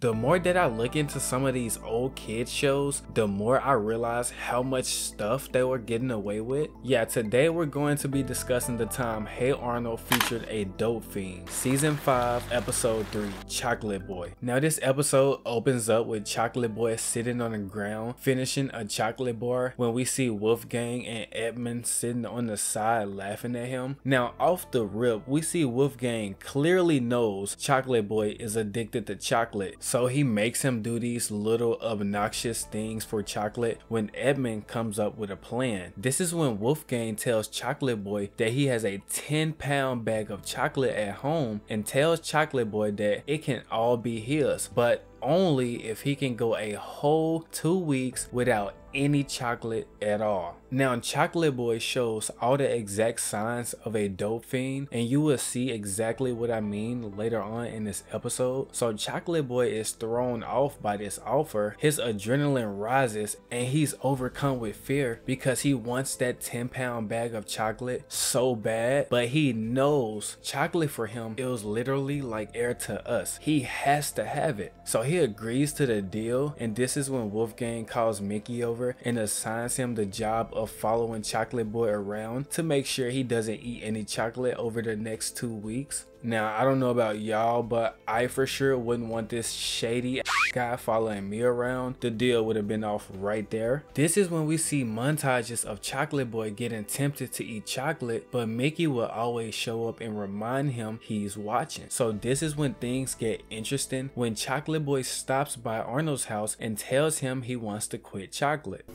The more that I look into some of these old kid shows, the more I realize how much stuff they were getting away with. Yeah, today we're going to be discussing the time Hey Arnold featured a dope fiend. Season 5, episode 3, Chocolate Boy. Now this episode opens up with Chocolate Boy sitting on the ground, finishing a chocolate bar when we see Wolfgang and Edmund sitting on the side laughing at him. Now off the rip, we see Wolfgang clearly knows Chocolate Boy is addicted to chocolate so he makes him do these little obnoxious things for Chocolate when Edmund comes up with a plan. This is when Wolfgang tells Chocolate Boy that he has a 10 pound bag of chocolate at home and tells Chocolate Boy that it can all be his, but only if he can go a whole two weeks without any chocolate at all. Now Chocolate Boy shows all the exact signs of a dope fiend and you will see exactly what I mean later on in this episode. So Chocolate Boy is thrown off by this offer, his adrenaline rises and he's overcome with fear because he wants that 10 pound bag of chocolate so bad but he knows chocolate for him was literally like air to us. He has to have it. So he agrees to the deal and this is when Wolfgang calls Mickey over and assigns him the job of following Chocolate Boy around to make sure he doesn't eat any chocolate over the next two weeks. Now, I don't know about y'all, but I for sure wouldn't want this shady guy following me around. The deal would have been off right there. This is when we see montages of Chocolate Boy getting tempted to eat chocolate, but Mickey will always show up and remind him he's watching. So this is when things get interesting when Chocolate Boy stops by Arnold's house and tells him he wants to quit chocolate.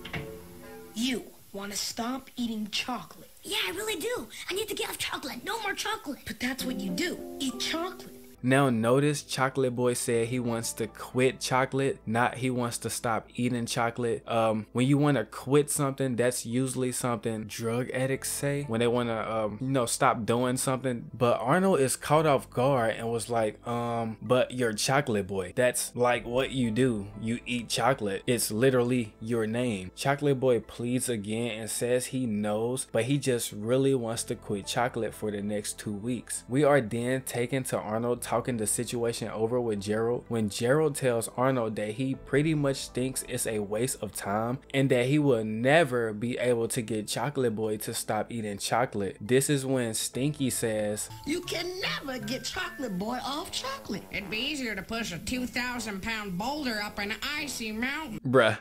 You want to stop eating chocolate. Yeah, I really do. I need to get off chocolate. No more chocolate. But that's what you do. Eat chocolate. Now notice Chocolate Boy said he wants to quit chocolate, not he wants to stop eating chocolate. Um, when you want to quit something, that's usually something drug addicts say when they want to, um, you know, stop doing something. But Arnold is caught off guard and was like, um, but you're Chocolate Boy. That's like what you do. You eat chocolate. It's literally your name. Chocolate Boy pleads again and says he knows, but he just really wants to quit chocolate for the next two weeks. We are then taken to Arnold talking the situation over with Gerald when Gerald tells Arnold that he pretty much thinks it's a waste of time and that he will never be able to get Chocolate Boy to stop eating chocolate. This is when Stinky says, You can never get Chocolate Boy off chocolate. It'd be easier to push a 2,000 pound boulder up an icy mountain. Bruh.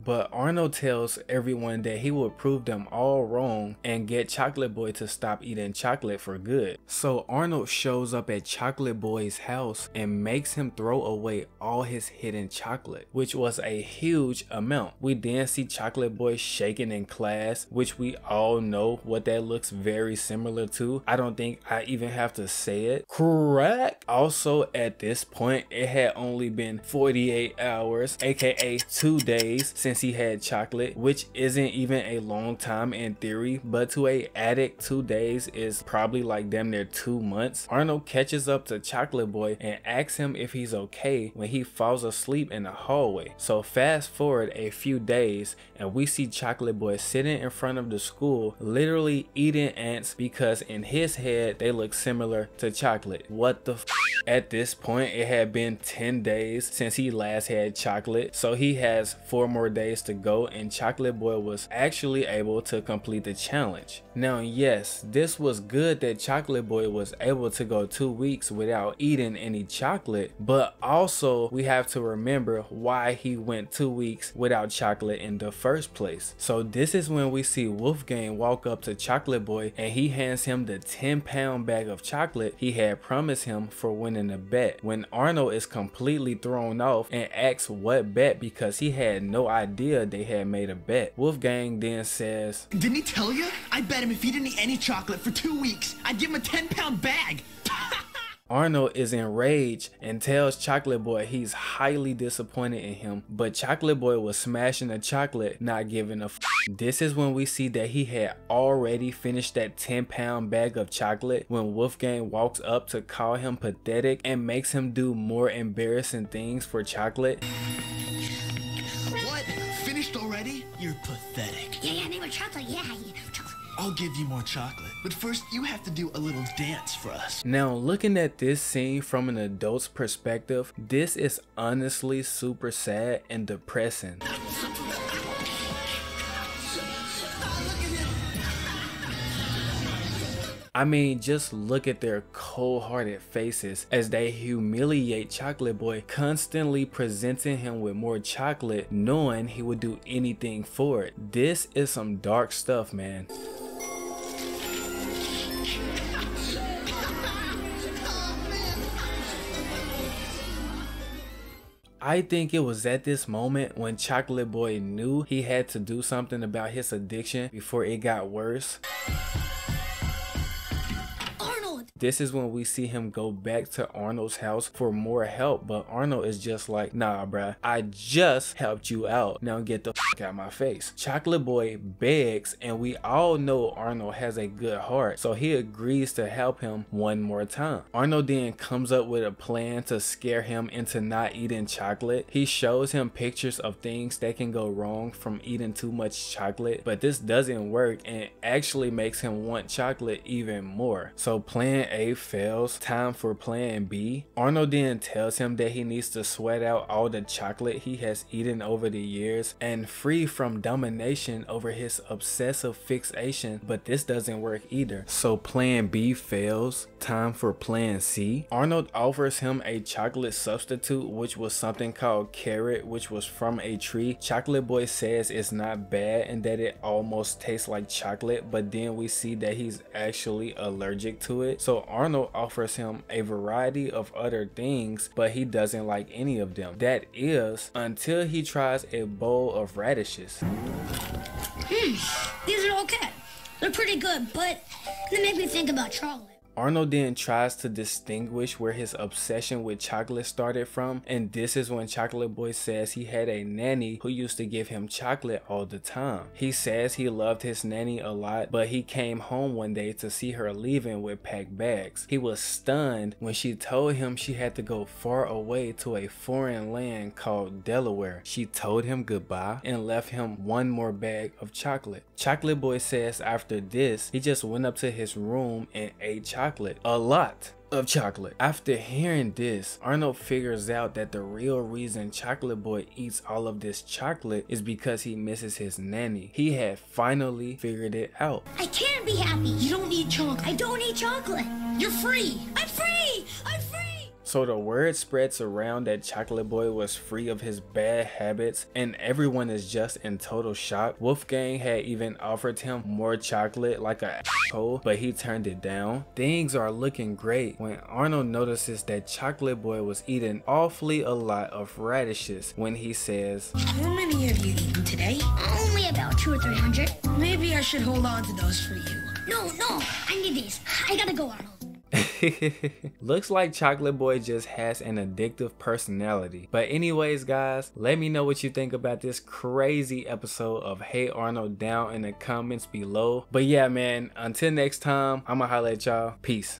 but Arnold tells everyone that he will prove them all wrong and get Chocolate Boy to stop eating chocolate for good. So Arnold shows up at Chocolate Boy's house and makes him throw away all his hidden chocolate, which was a huge amount. We then see Chocolate Boy shaking in class, which we all know what that looks very similar to. I don't think I even have to say it. Correct. Also, at this point, it had only been 48 hours, aka two days, since he had chocolate, which isn't even a long time in theory, but to a addict, two days is probably like damn near two months. Arnold catches up to Chocolate Boy and asks him if he's okay when he falls asleep in the hallway. So fast forward a few days and we see Chocolate Boy sitting in front of the school literally eating ants because in his head they look similar to chocolate. What the At this point it had been 10 days since he last had chocolate so he has four more days to go and Chocolate Boy was actually able to complete the challenge. Now yes, this was good that Chocolate Boy was able to go two weeks without eating any chocolate, but also we have to remember why he went two weeks without chocolate in the first place. So this is when we see Wolfgang walk up to Chocolate Boy and he hands him the 10 pound bag of chocolate he had promised him for winning the bet. When Arnold is completely thrown off and asks what bet because he had no idea they had made a bet. Wolfgang then says, Didn't he tell you? I bet him if he didn't eat any chocolate for two weeks, I'd give him a 10 pound bag. Arnold is enraged and tells Chocolate Boy he's highly disappointed in him, but Chocolate Boy was smashing the chocolate, not giving a f This is when we see that he had already finished that 10 pound bag of chocolate when Wolfgang walks up to call him pathetic and makes him do more embarrassing things for chocolate. I'll give you more chocolate. But first, you have to do a little dance for us. Now, looking at this scene from an adult's perspective, this is honestly super sad and depressing. I mean, just look at their cold hearted faces as they humiliate Chocolate Boy, constantly presenting him with more chocolate, knowing he would do anything for it. This is some dark stuff, man. I think it was at this moment when Chocolate Boy knew he had to do something about his addiction before it got worse. This is when we see him go back to Arnold's house for more help, but Arnold is just like, nah, bruh, I just helped you out. Now get the fuck out my face. Chocolate Boy begs, and we all know Arnold has a good heart, so he agrees to help him one more time. Arnold then comes up with a plan to scare him into not eating chocolate. He shows him pictures of things that can go wrong from eating too much chocolate, but this doesn't work and actually makes him want chocolate even more. So plan a fails, time for plan B. Arnold then tells him that he needs to sweat out all the chocolate he has eaten over the years and free from domination over his obsessive fixation, but this doesn't work either. So plan B fails, time for plan C. Arnold offers him a chocolate substitute, which was something called carob, which was from a tree. Chocolate Boy says it's not bad and that it almost tastes like chocolate, but then we see that he's actually allergic to it. So Arnold offers him a variety of other things, but he doesn't like any of them. That is until he tries a bowl of radishes. Hmm, these are okay. They're pretty good, but they make me think about chocolate. Arnold then tries to distinguish where his obsession with chocolate started from, and this is when Chocolate Boy says he had a nanny who used to give him chocolate all the time. He says he loved his nanny a lot, but he came home one day to see her leaving with packed bags. He was stunned when she told him she had to go far away to a foreign land called Delaware. She told him goodbye and left him one more bag of chocolate. Chocolate Boy says after this, he just went up to his room and ate chocolate chocolate. A lot of chocolate. After hearing this, Arnold figures out that the real reason Chocolate Boy eats all of this chocolate is because he misses his nanny. He had finally figured it out. I can't be happy. You don't need chocolate. I don't eat chocolate. You're free. I'm free. I'm free. So the word spreads around that Chocolate Boy was free of his bad habits and everyone is just in total shock. Wolfgang had even offered him more chocolate like a asshole, but he turned it down. Things are looking great when Arnold notices that Chocolate Boy was eating awfully a lot of radishes when he says, How many have you eaten today? Only about two or three hundred. Maybe I should hold on to those for you. No, no, I need these. I gotta go, Arnold. Looks like Chocolate Boy just has an addictive personality. But anyways guys, let me know what you think about this crazy episode of Hey Arnold down in the comments below. But yeah man, until next time, I'ma at y'all. Peace.